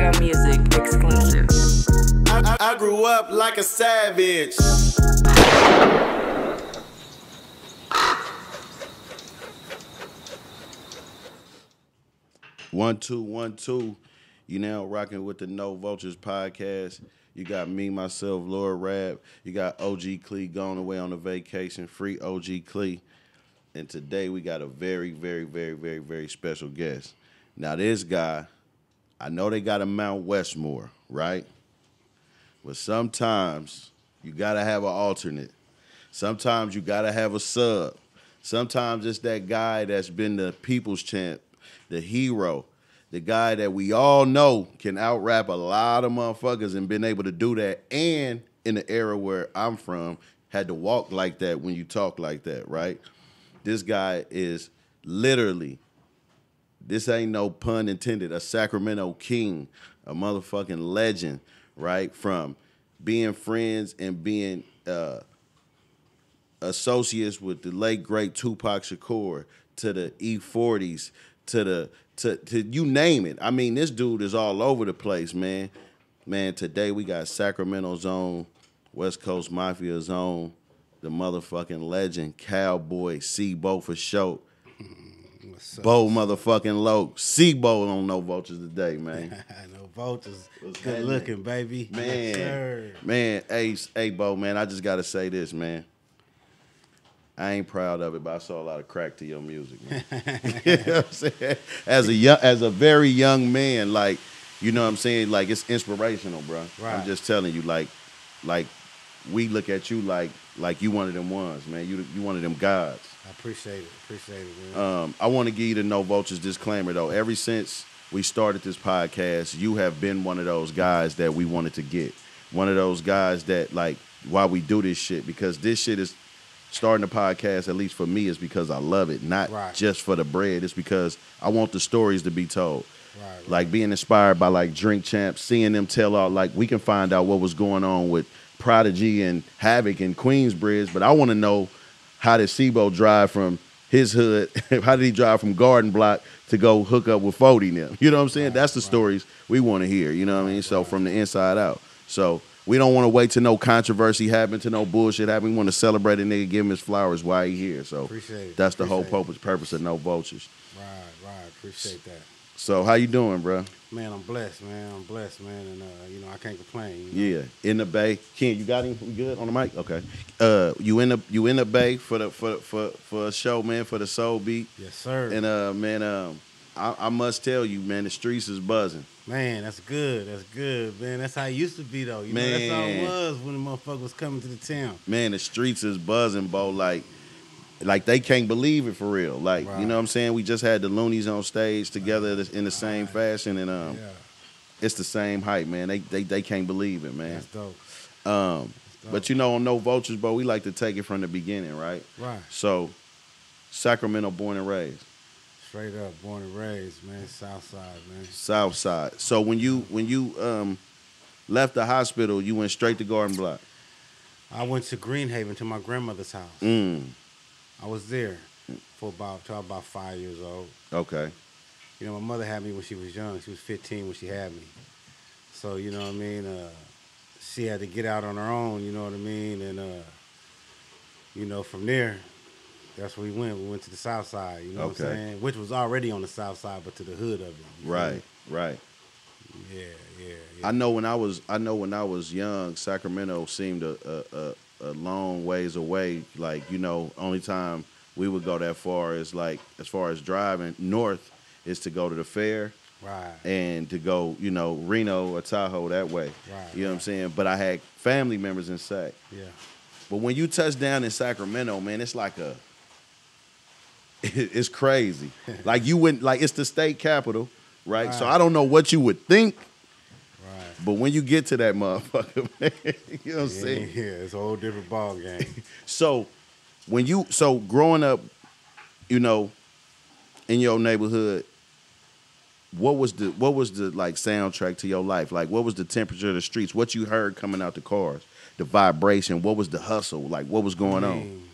Your music exclusive. I, I grew up like a savage. One two one two. You now rocking with the No Vultures podcast. You got me, myself, Laura Rab. You got OG Clee going away on a vacation. Free OG Clee. And today we got a very, very, very, very, very special guest. Now this guy, I know they got a Mount Westmore, right? But sometimes you gotta have an alternate. Sometimes you gotta have a sub. Sometimes it's that guy that's been the people's champ, the hero, the guy that we all know can out rap a lot of motherfuckers and been able to do that. And in the era where I'm from, had to walk like that when you talk like that, right? This guy is literally, this ain't no pun intended, a Sacramento king, a motherfucking legend, right? From being friends and being uh, associates with the late great Tupac Shakur to the E40s to the to to you name it. I mean, this dude is all over the place, man. Man, today we got Sacramento Zone, West Coast Mafia Zone, the motherfucking legend, Cowboy, C-Bo for show. Bo motherfucking low. C-Bo on No Vultures today, man. no vultures. What's Good looking, baby. Man, sir. man, hey, hey, Bo, man, I just gotta say this, man. I ain't proud of it, but I saw a lot of crack to your music, man. you know what I'm saying? As a young, as a very young man, like, you know what I'm saying? Like it's inspirational, bro. I'm just telling you, like, like we look at you like like you one of them ones, man. You you one of them gods. I appreciate it. Appreciate it, man. Um, I want to give you the no vultures disclaimer though. Ever since we started this podcast, you have been one of those guys that we wanted to get. One of those guys that like why we do this shit because this shit is starting the podcast at least for me is because I love it, not Right. just for the bread. It's because I want the stories to be told. Right, right. Like being inspired by like Drink Champs, seeing them tell out like we can find out what was going on with Prodigy and Havoc and Queensbridge, but I want to know how did C-Bo drive from his hood? how did he drive from Garden Block to go hook up with Fody now? You know what I'm saying? That's the stories we want to hear. You know what I mean? So from the inside out. So we don't want to wait to no controversy happen, to no bullshit happen. We want to celebrate a nigga, give him his flowers while he here. So that's the whole Appreciate it. purpose purpose of no vultures. right, right. Appreciate that. So how you doing, bro? Man, I'm blessed, man. I'm blessed, man. And, uh, you know, I can't complain. You know? Yeah, in the bay. Ken, you got him? We good on the mic? Okay. Uh, you in the you in the bay for the for for for a show, man, for the soul beat. Yes, sir. And uh, man, um, I, I must tell you, man, the streets is buzzing. man, that's good. That's good, man. That's how it used to be, though. You know, that's how it was when the motherfucker was coming to the town. Man, the streets is buzzing, bo. Like, like they can't believe it for real. Like, you know what I'm saying? We just had the Loonies on stage together in the same fashion, and um, Yeah, it's the same hype, man. They they they can't believe it, man. that's dope. Um, but you know, on No Vultures, bro, we like to take it from the beginning, right? Right. So, Sacramento born and raised, Straight up, born and raised, man. South side, man. South Side. So when you when you um left the hospital, you went straight to Garden Block. I went to Greenhaven to my grandmother's house. Mm. I was there for about till about five years old. Okay. You know, my mother had me when she was young. She was 15 when she had me. So, you know what I mean? Uh, she had to get out on her own, you know what I mean? And, uh, you know, from there, that's where we went. We went to the south side, you know what I'm saying? Which was already on the south side, but to the hood of it. Right. me? Right. Yeah, yeah, yeah. I know when I was I know when I was young, Sacramento seemed a a, a, a long ways away. Like you know, only time we would go that far is like as far as driving north is to go to the fair right. and to go you know Reno or Tahoe that way. Right, You know what I'm saying? But I had family members in Sac. Yeah. But when you touch down in Sacramento, man, it's like a it's crazy. like you went like it's the state capital, right? So I don't know what you would think, Right. But when you get to that motherfucker, man, you know what I'm Yeah, saying? yeah, it's a whole different ball game. So when you so growing up, you know, in your neighborhood, what was the what was the like soundtrack to your life? Like what was the temperature of the streets? What you heard coming out the cars? The vibration, what was the hustle? Like what was going I on?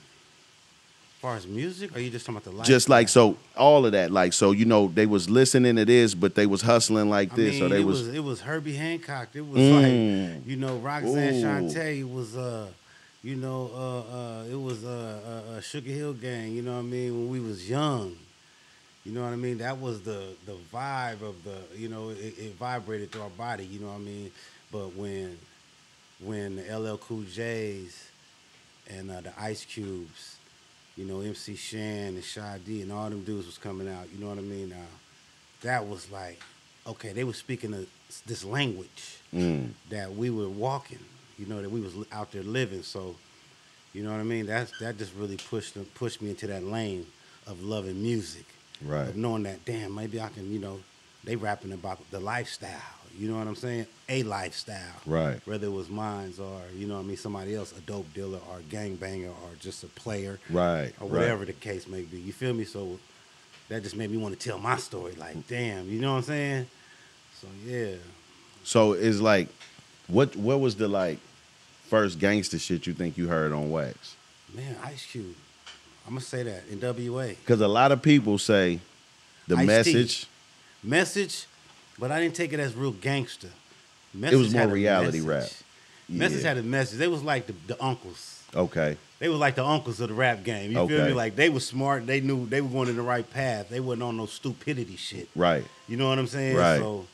Far as music, or you just talking about the life? Just like so, all of that. Like so, you know, they was listening to this, but they was hustling like I this. mean, so they it was, was, it was Herbie Hancock. It was Mm. like you know Roxanne Ooh. Shante was uh you know uh uh it was uh, uh, uh Sugar Hill Gang. You know what I mean when we was young. You know what I mean? That was the the vibe of the you know it, it vibrated through our body. You know what I mean? But when when the LL Cool J's and uh, the Ice Cubes, you know MC Shan and Shy D and all them dudes was coming out. You know what I mean? Now that was like okay, they were speaking a, this language mm, that we were walking. You know that we was out there living. So, you know what I mean. That's that just really pushed them- pushed me into that lane of loving music, right. of knowing that damn maybe I can you know they rapping about the lifestyle. You know what I'm saying? A lifestyle. Right. Whether it was mine's or you know what I mean somebody else, a dope dealer or a gangbanger or just a player Right. or right. whatever the case may be. You feel me? So that just made me want to tell my story. Like, damn, you know what I'm saying? So yeah, So it's like, what what was the like first gangster shit you think you heard on wax? man, Ice Cube. I'm gonna say that in WA Because a lot of people say the Ice-T. message. message, but I didn't take it as real gangster. It was more reality message. rap. Message had a message. They was like the, the uncles. Okay. They were like the uncles of the rap game. You feel me? Like they were smart. They knew they were going in the right path. They wasn't on no stupidity shit. Right. You know what I'm saying? Right. So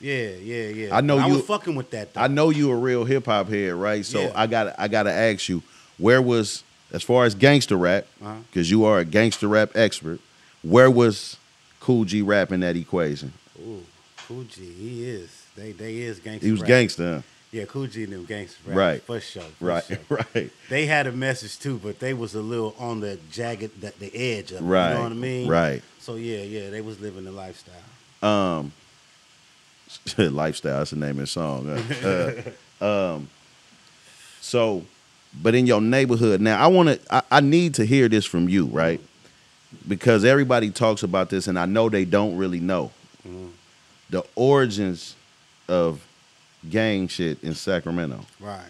yeah, yeah, yeah. I know I you- was fucking with that. Though. I know you a real hip hop head, right? So Yeah. I got I got to ask you, where was as far as gangster rap, Uh-huh. because you are a gangster rap expert. Where was Kool G Rap in that equation? Ooh, Kool G, he is. They they is gangster. He was rap. gangster. Yeah, Kool G and them gangster rap. Right. For sure. For right? Sure. Right. They had a message too, but they was a little on the jagged, the, the edge of it. Right. You know what I mean? Right. So yeah, yeah, they was living the lifestyle. Um, lifestyle. That's the name of the song. huh? Uh, um, so, but in your neighborhood now, I want to. I, I need to hear this from you, right? Because everybody talks about this, and I know they don't really know the origins of gang shit in Sacramento. Right.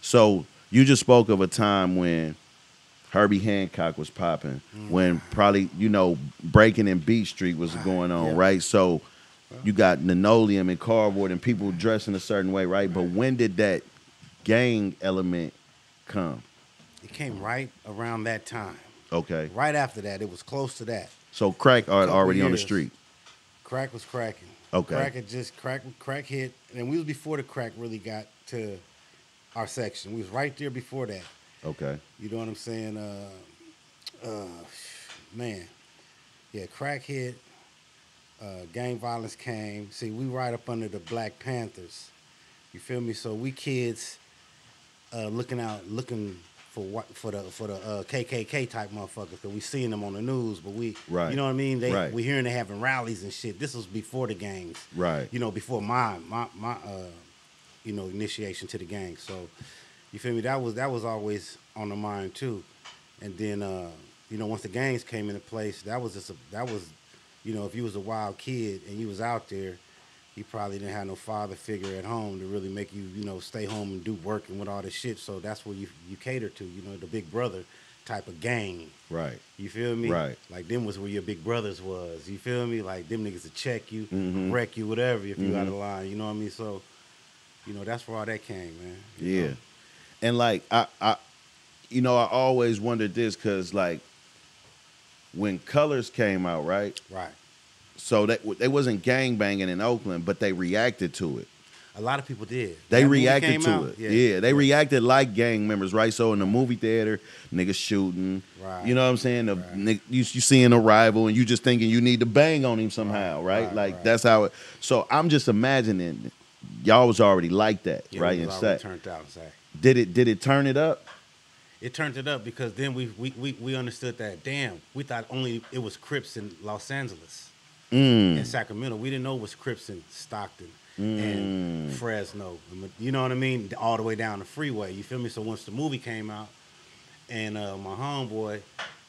So you just spoke of a time when Herbie Hancock was popping, mm. when probably you know breaking in Beat Street was going on, yeah. right? So you got linoleum and cardboard and people dressing a certain way, right? But when did that gang element come? It came right around that time. Okay, Right after that, it was close to that. so crack are already on the street. Crack was cracking. Okay. Crack had just crack crack hit, and we was before the crack really got to our section. We was right there before that. Okay, You know what I'm saying? Uh, uh, man, yeah, crack hit. Uh, gang violence came. See, we right up under the Black Panthers. You feel me? So we kids uh, looking out, looking for what for the for the uh, KKK type motherfuckers. Cause we seeing them on the news, but we, Right. you know what I mean? They Right. we hearing they having rallies and shit. This was before the gangs right, you know, before my my my uh, you know, initiation to the gang. So, you feel me? That was that was always on the mind too. And then, uh, you know, once the gangs came into place, that was just a, that was, you know, if you was a wild kid and you was out there, you probably didn't have no father figure at home to really make you, you know, stay home and do work and with all this shit. So that's what you you cater to, you know, the big brother type of gang. right, You feel me? Right. Like them was where your big brothers was. You feel me? Like them niggas to check you, Mhm. wreck you, whatever if you out of Mhm. line. You know what I mean? So, you know, that's where all that came, man. Yeah. know? And like I, I, you know, I always wondered this because like when Colors came out, right? Right. So that they wasn't gang banging in Oakland, but they reacted to it. A lot of people did. They That reacted to out, it. Yeah, they reacted like gang members, right? So in the movie theater, niggas shooting. Right. You know what I'm saying? The Right. you, you seeing a rival and you just thinking you need to bang on him somehow, right? right, like that's how it. So I'm just imagining y'all was already like that, Yeah, right? In set. turned out. Did it? Did it turn it up? It turned it up because then we, we we we understood that. Damn, we thought only it was Crips in Los Angeles Mm. and Sacramento. We didn't know it was Crips in Stockton Mm. and Fresno. You know what I mean? All the way down the freeway. You feel me? So once the movie came out, and uh, my homeboy,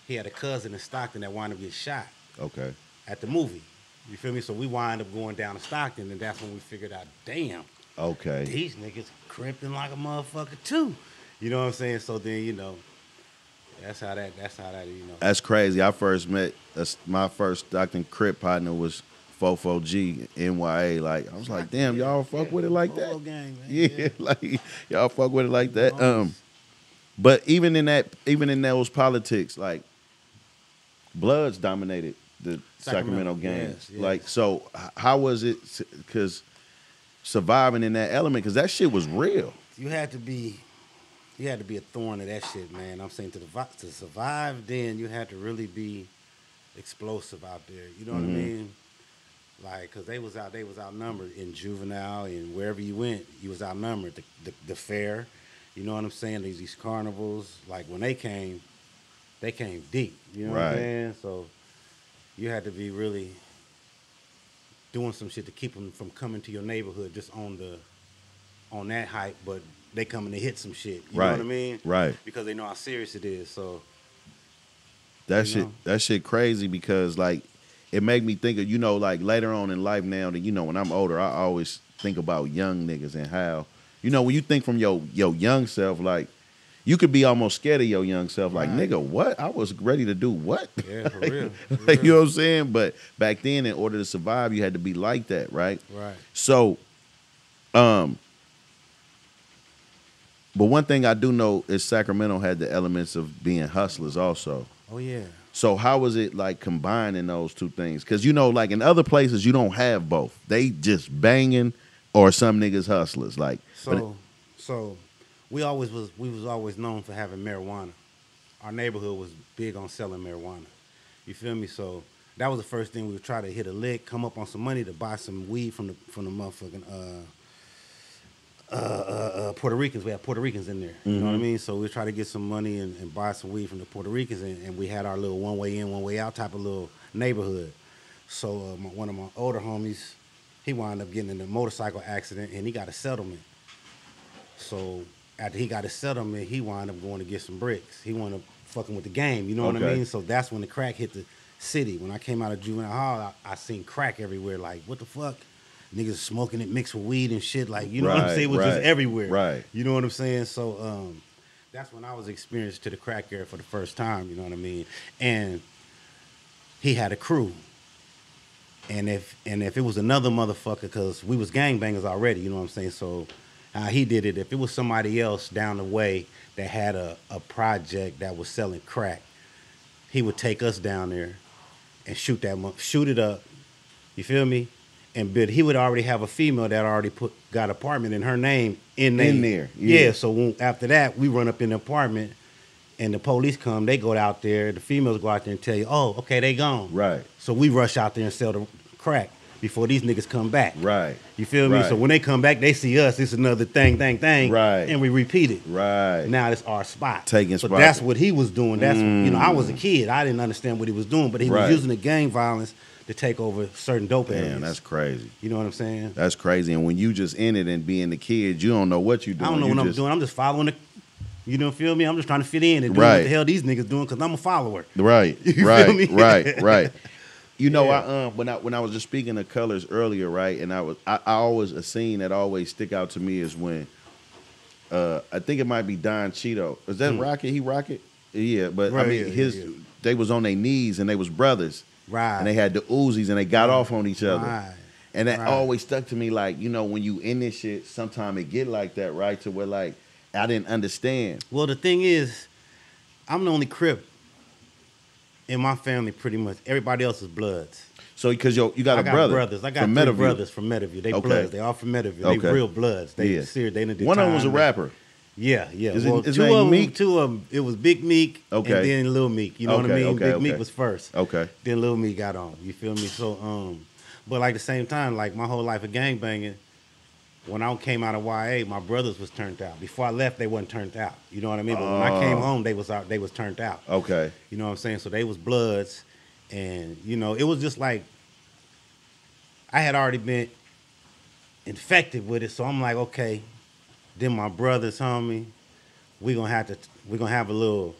he had a cousin in Stockton that wound up getting shot Okay. at the movie. You feel me? So we wind up going down to Stockton, and that's when we figured out, damn, Okay. these niggas crimping like a motherfucker too. You know what I'm saying? So then, you know, That's how that. That's how that. You know. That's crazy. I first met that's my first Dr. Crip partner was Fofo G NYA. Like I was like, damn, y'all fuck with it like Polo that. gang, man. Yeah, like y'all fuck with it like that. Um, but even in that, even in those politics, like Bloods dominated the Sacramento, Sacramento, games. yes, yes. Like, so how was it? Because surviving in that element, because that shit was real. you had to be you had to be a thorn of that shit, man. I'm saying to the to survive then you had to really be explosive out there. You know what I mm-hmm. mean? Like, cause they was out, they was outnumbered in juvenile and wherever you went, you was outnumbered. The, the, the fair, you know what I'm saying? These these carnivals, like when they came, they came deep. You know what I'm saying? So you had to be really doing some shit to keep them from coming to your neighborhood just on the on that hype, but they coming to hit some shit. You Right. know what I mean? Right. Because they know how serious it is. So That shit, know? that shit crazy because like it made me think of you know like later on in life now that you know when I'm older I always think about young niggas and how you know when you think from your your young self like you could be almost scared of your young self like Right. nigga what I was ready to do what yeah, for real. for like real. you know what I'm saying but back then in order to survive you had to be like that right Right. so um but one thing I do know is Sacramento had the elements of being hustlers also. Oh yeah. So how was it like combining those two things? Because you know, like in other places, you don't have both. They just banging, or some niggas hustlers. Like, So so we always was we was always known for having marijuana. Our neighborhood was big on selling marijuana. You feel me? So that was the first thing we would try to hit a lick, come up on some money to buy some weed from the from the motherfucking uh uh, uh, uh, Puerto Ricans. We had Puerto Ricans in there. You know what I mean? So we try to get some money and, and buy some weed from the Puerto Ricans, and, and we had our little one way in, one way out type of little neighborhood. So uh, my, one of my older homies, he wound up getting in a motorcycle accident, and he got a settlement. So after he got a settlement, he wound up going to get some bricks. He wound up fucking with the game. You know what I mean? So that's when the crack hit the city. When I came out of juvenile hall, I, I seen crack everywhere. Like what the fuck? Niggas smoking it mixed with weed and shit. Like you know what I'm saying? It was right, just everywhere. right. You know what I'm saying? So um, that's when I was experienced to the crack era for the first time. You know what I mean? And he had a crew. And if and if it was another motherfucker, because we was gangbangers already, you know what I'm saying? So how he did it, if it was somebody else down the way that had a, a project that was selling crack, he would take us down there and shoot that shoot it up. You feel me? And but he would already have a female that already put got apartment in her name in, they- In there, yeah. Yeah. So when, after that, we run up in the apartment, and the police come. They go out there. The females go out there and tell you, "Oh, okay, they gone." right, So we rush out there and sell the crack before these niggas come back. right, You feel me? Right. So when they come back, they see us. It's another thing, thing, thing. Right. And we repeat it. right. Now it's our spot. Taking so spot. that's what he was doing. That's you know, I was a mm. kid. I didn't understand what he was doing, but he Right. was using the gang violence to take over certain dope areas. Damn, that's crazy. you know what I'm saying? That's crazy. And when you just in it and being the kid, you don't know what you doing. I don't know You what I'm doing. I'm just following the. You don't feel me? I'm just trying to fit in and do Right. what the hell these niggas doing because I'm a follower. Right, You feel right, me? right, right. You know, Yeah. I um when I when I was just speaking of colors earlier, right, and I was I, I always a scene that always stick out to me is when uh I think it might be Don Cheadle. Is that Rocket? He Rocket? Yeah, but I Hmm. Mean yeah, his yeah. they was on their knees and they was brothers Right. and they had the Uzis and they got off on each other. Right. And that Right. always stuck to me like, you know, when you in this shit, sometimes it get like that, right? To where like I didn't understand. Well, the thing is, I'm the only Crip in my family. Pretty much everybody else is Bloods. So because yo, you got I a got brother brothers. I got from three brothers from Meadowview. They Okay. Bloods. They all from Meadowview. Okay. They real Bloods. They Yeah. serious. They done did One of them was a rapper. Yeah, yeah. Is it- well, two of them, Meek? two of them. It was Big Meek, Okay. and then Lil Meek. You know what I Okay, mean? okay, Big okay. Meek was first. Okay. Then Lil Meek got on. You feel me? So, um, but like the same time, like my whole life of gang banging. when I came out of YA, my brothers was turned out. Before I left, they wasn't turned out. You know what I mean? But when I came Oh. home, they was out. They was turned out. Okay. You know what I'm saying? So they was bloods, and you know it was just like I had already been infected with it. So I'm like, okay, then my brothers, homie, we gonna have to we gonna have a little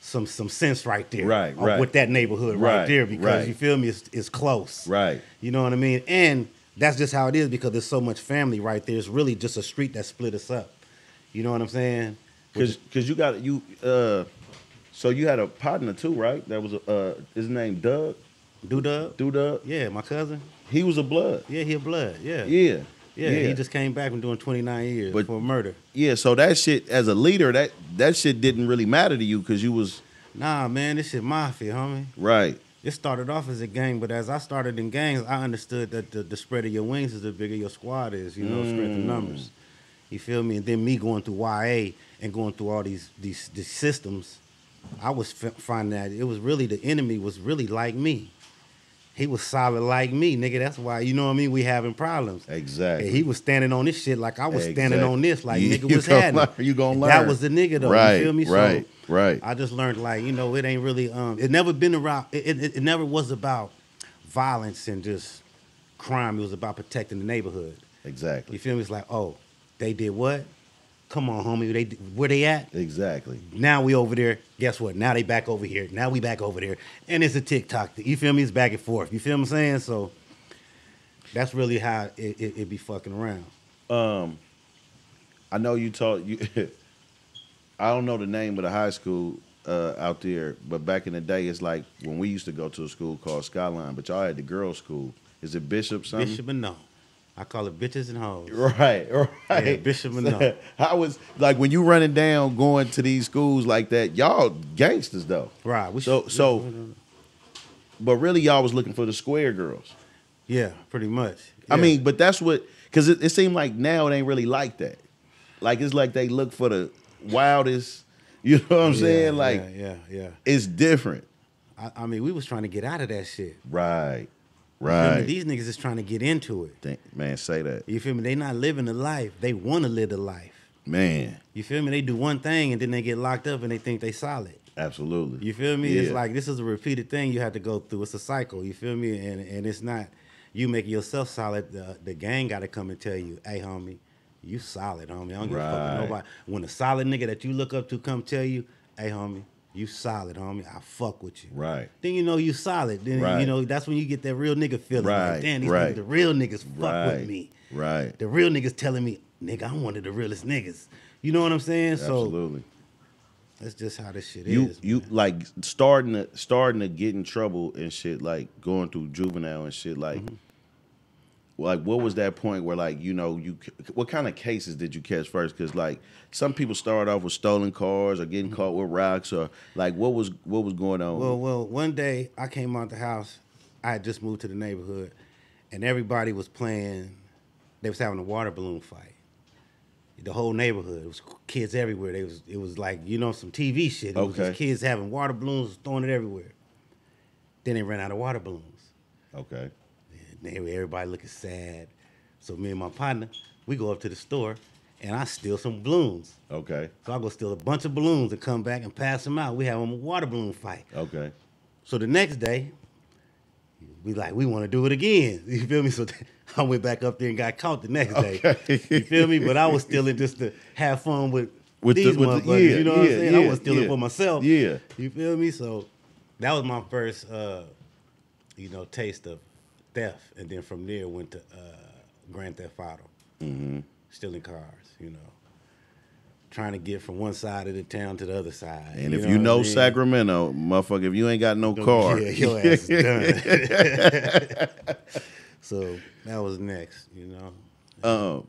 some some sense right there, Right, right. with that neighborhood right, Right, there because right. you feel me, it's, it's close, Right. You know what I mean? And that's just how it is because there's so much family right there. It's really just a street that split us up. You know what I'm saying? Cause, cause you got you uh So you had a partner too, right? That was a, uh, his name Doug. Do Dub? Doug. Yeah, my cousin. He was a blood. Yeah, he a blood. Yeah. Yeah. Yeah, he just came back from doing 29 years But- for murder. Yeah, so that shit as a leader, that that shit didn't really matter to you because you was Nah, man, this shit mafia, homie. right. It started off as a gang, but as I started in gangs, I understood that the, the spread of your wings is the bigger your squad is, you know, strength of mm. numbers. You feel me? And then me going through YA and going through all these these, these systems, I was f- finding that it was really the enemy was really like me. He was solid like me, nigga. That's why you know what I mean. We having problems. Exactly. And he was standing on this shit like I was standing on this, like You- nigga was happening. learn- you gonna That was the nigga though. Right, You feel me? right, so right. I just learned like you know it ain't really um it never been around it, it, it never was about violence and just crime. It was about protecting the neighborhood. Exactly. You feel me? It's like oh they did what? Come on, homie. They where they at? Exactly. Now we over there. Guess what? Now they back over here. Now we back over there. And it's a TikTok. You feel me? It's back and forth. You feel what I'm saying? So that's really how it, it, it be fucking around. Um, I know you taught you. I don't know the name of the high school uh, out there, but back in the day, it's like when we used to go to a school called Skyline, but y'all had the girls' school. Is it Bishop something? Bishop and no. I call it bitches and hoes. Right, right. Yeah, Bishop and. I was like when you running down going to these schools like that, y'all gangsters though. Right. We So should- so, but really y'all was looking for the square girls. Yeah, pretty much. I mean, but that's what because it, it seemed like now it ain't really like that. Like it's like they look for the wildest. You know what I'm Yeah, saying? Like yeah, yeah, yeah. it's different. I, I mean, we was trying to get out of that shit. Right, You feel me? right. These niggas is trying to get into it. Think- man, say that, You feel me? They not living the life. They want to live the life. man. You feel me? They do one thing and then they get locked up and they think they solid. Absolutely. You feel me? It's like this is a repeated thing you have to go through. It's a cycle. You feel me? And and it's not you making yourself solid. The, the gang got to come and tell you, "Hey, homie, you solid, homie. I don't give a fuck with nobody." When a solid nigga that you look up to come tell you, "Hey, homie, you solid, homie. I fuck with you." right, Then you know you solid. Then Right. you know that's when you get that real nigga feeling. Right, Like, Damn, these right. niggas, the real niggas fuck right, with me. right. The real niggas telling me, "Nigga, I'm one of the realest niggas." You know what I'm saying? So Absolutely. that's just how this shit you is. you man. like starting to starting to get in trouble and shit like going through juvenile and shit like Mm-hmm. Like what was that point where like you know you what kind of cases did you catch first because like some people start off with stolen cars or getting caught with rocks or like what was what was going on Well, well, one day I came out the house. I had just moved to the neighborhood, and everybody was playing. They was having a water balloon fight. The whole neighborhood. It was kids everywhere. They was. It was like you know some TV shit. It was Okay. just kids having water balloons, throwing it everywhere. Then they ran out of water balloons. okay everybody looking sad. So me and my partner, we go up to the store, and I steal some balloons. okay So I go steal a bunch of balloons and come back and pass them out. We have a water balloon fight. okay So the next day, we like, we want to do it again. You feel me? So I went back up there and got caught the next day. Okay. You feel me? But I was stealing just to have fun with, With the- these with the- motherfuckers. yeah, you know what I'm yeah, saying? I was stealing yeah. for myself. Yeah. You feel me? So that was my first, uh, you know, taste of theft. And then from there went to uh, Grand Theft Auto. Mm-hmm. Stealing cars, you know. Trying to get from one side of the town to the other side. and if what you I know mean? Sacramento motherfucker if you ain't got no car Yeah, your ass is done. so that was next, you know. um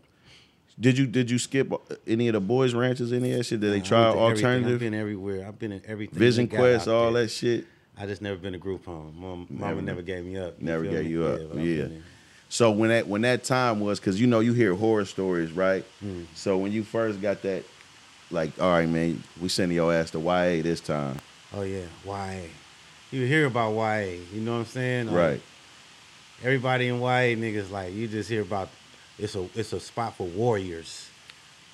did you did you skip any of the boys ranches any of that shit did they I try went to everything. alternative I've been everywhere. I've been in everything. vision quest all there. that shit I just never been a group home. Mom, Never mama never gave me up. Never gave me? you up. I've Yeah. So when that when that time was, because you know you hear horror stories, right? Hmm. So when you first got that, like, all right, man, we sending your ass to YA this time, Oh yeah, YA. You hear about YA, you know what I'm saying? Like, right? Everybody in YA niggas like you just hear about it's a it's a spot for warriors.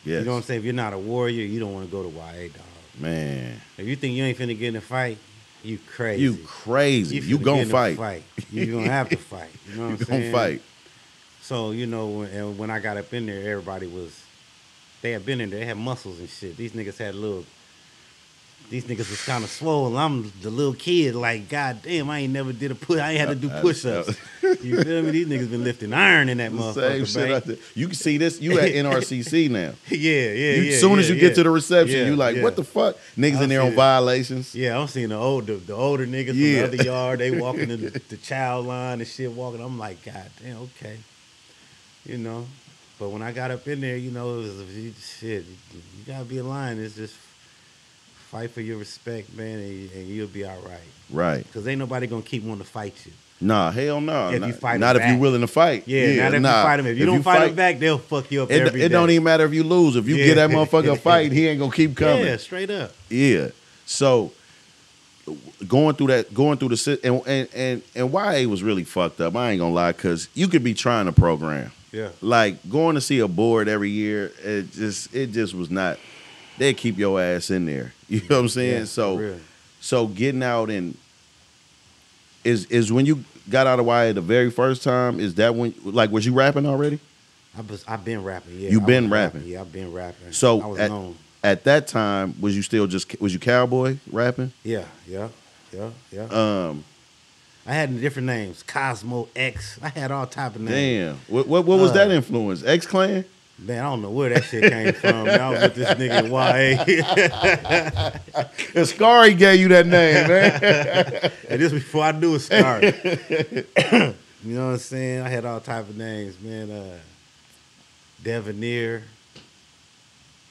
Yes, You know what I'm saying? If you're not a warrior, you don't want to go to YA, dog. man, If you think you ain't finna get in a fight, you crazy. you crazy, you, finna gonna get in a fight, fight. You gonna have to fight. You know what I'm gonna saying? fight, So you know, when, and when I got up in there, everybody was, they had been in there. They had muscles and shit. These niggas had little. These niggas was kind of swole. I'm the little kid. Like, god damn, I ain't never did a push. I ain't had to do push ups. You feel me? These niggas been lifting iron in that Same motherfucker, shit man. out there. You can see this. You at NRCC now. Yeah, yeah, You, yeah. soon as yeah, you get to the reception, Yeah, you like, yeah. what the fuck? Niggas I in there on it. violations. Yeah, I'm seeing the old, the, the older niggas Yeah. from the other yard. They walking in the, the child line and shit, walking. I'm like, God damn, okay, you know. But when I got up in there, you know, it was shit. You, you gotta be in line. It's just fight for your respect, man, and, and you'll be all right. Right. Cause ain't nobody gonna keep wanting to fight you. Nah, hell no. If not you fight not them if you're willing to fight. Yeah, not if nah. you fight them. If you don't fight, them back, they'll fuck you up it, it don't even matter if you lose. If you Yeah. get that motherfucker a fight, he ain't gonna keep coming. Yeah, straight up. Yeah. So going through that, going through the and and and and YA was really fucked up. I ain't gonna lie, cause you could be trying to program. Yeah. Like going to see a board every year, it just it just was not. They keep your ass in there. You know what I'm saying? Yeah, so so getting out and is is when you got out of YA the very first time. Is that when like was you rapping already? I was, I've been rapping. Yeah, You I been was rapping? Yeah, I've been rapping. So I was at, known. at that time, was you still just was you cowboy rapping? Yeah, yeah, yeah, yeah. Um, I had different names. Cosmo X. I had all type of names. damn. What what, what was Uh, that influence? X Clan. Man, I don't know where that shit came from. Man, I was with this nigga in YA. Ascari gave you that name, man. and this before I knew it started. you know what I'm saying? I had all type of names, man. Uh,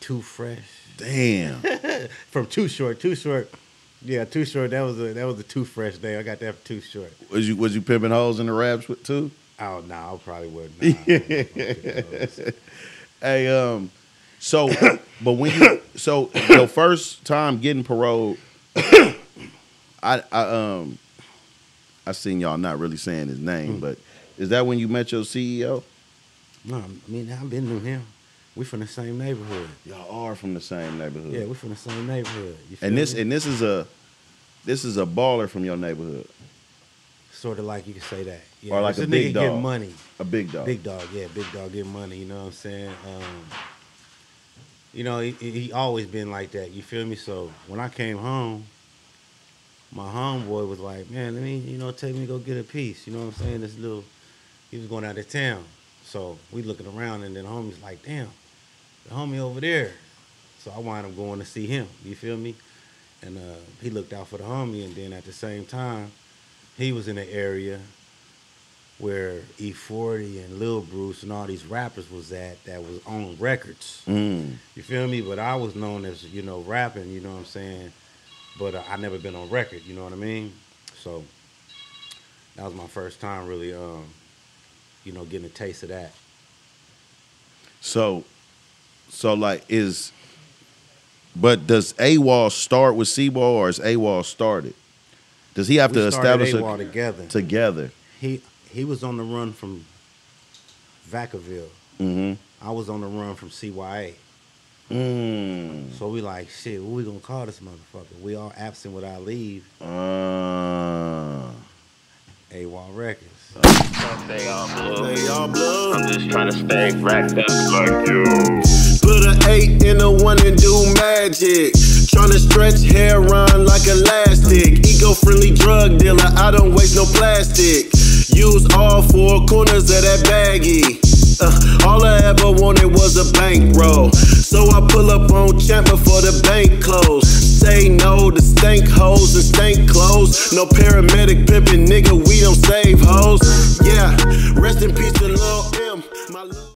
Too Fresh. damn. From Too Short. Too Short. Yeah, Too Short. That was a that was a Too Fresh name. I got that for Too Short. Was you was you pimping holes in the raps with too? Oh no, I probably wouldn't. Nah, I wouldn't fuck with those. Hey, um, so but when you so your first time getting parole, I I um I seen y'all not really saying his name, but is that when you met your CEO? No, I mean I've been to him. We from the same neighborhood. Y'all are from the same neighborhood. Yeah, we from the same neighborhood. And this me? and this is a this is a baller from your neighborhood, sort of like you could say that. Yeah, Or like a big dog. money. a big dog. Big dog, yeah, big dog getting money. You know what I'm saying? Um, you know, he, he always been like that. You feel me? So when I came home, my homeboy was like, "Man, let me, you know, take me go get a piece." You know what I'm saying? This little, he was going out of town, so we looking around, and then the homie's like, "Damn, the homie over there." So I wind up going to see him. You feel me? And uh, he looked out for the homie, and then at the same time, he was in the area where E40 and Lil Bruce and all these rappers was at that was on records. Mm. You feel me? But I was known as, you know, rapping, you know what I'm saying? But uh, I never been on record, you know what I mean? So that was my first time really, um, you know, getting a taste of that. So, so like is, but does AWOL start with C-Ball or is AWOL started? Does he have we to establish AWOL a, together. together? He he was on the run from Vacaville. Mm-hmm. I was on the run from CYA. Mm. So we like, shit, what we gonna call this motherfucker? We all absent without leave. Uh, AWOL Records. They all blue. I'm just trying to stay racked up like you. Put an eight in a one and do magic. Trying to stretch hair on like elastic. Eco friendly drug dealer, I don't waste no plastic. Use all four corners of that baggie. Uh, all I ever wanted was a bankroll. So I pull up on champ before the bank close. Say no to stank hoes and stank clothes. No paramedic pimping, nigga, we don't save hoes. Yeah, rest in peace to Lil